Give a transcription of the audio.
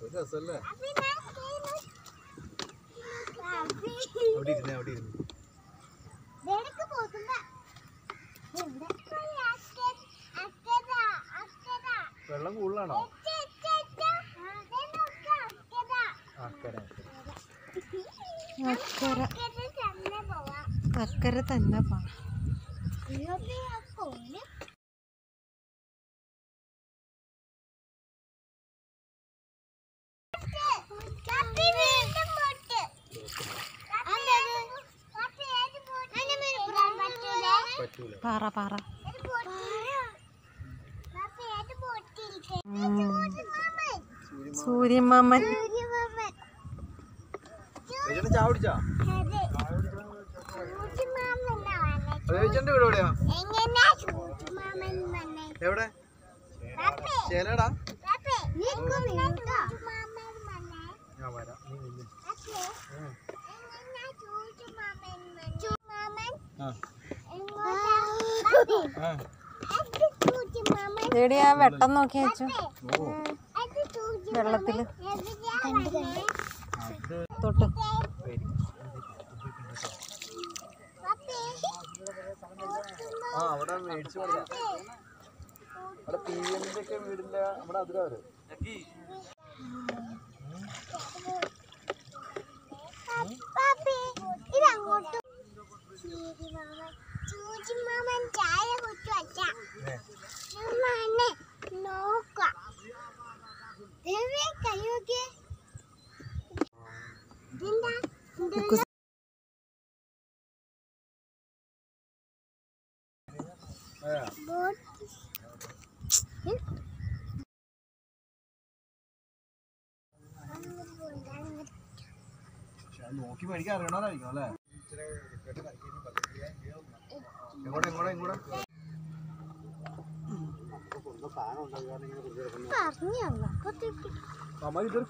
ഒരു രസമല്ലേ അവിടെ ഇരുന്നേ അവിടെ ഇരുന്നു വെള്ളം കൂടുതലാണോ? അക്കരെ അക്കര. അക്കര തന്നെ പോണം പാറ പാറ. സൂര്യമാമൻ. എവിടെ? ചേലടാ. ഞാൻ വരാം. നീ. ആ ആ എടി ആ വെട്ടം നോക്കി വെച്ചു. വെള്ളത്തിൽ. തൊട്ട്. അവിടെ മേടിച്ചു അവിടെ പി എമ്മിന്റെ ഒക്കെ വീടിന്റെ നമ്മുടെ അതിരാ വരും. ഇതങ്ങോട്ട് ചൂച്ചിമാമൻ നോക്കാം കയ്യോക്കെ ഇതെന്താ ഉക്കു- ബോട്ട് പക്ഷെ അത് നോക്കി മേടിക്കാൻ അറിയണമായിരിക്കും അല്ലേ എങ്ങോട്ടാ എങ്ങോട്ടാ എങ്ങോട്ടാ പറഞ്ഞല്ലോ നമ്മൾ ഇതൊരു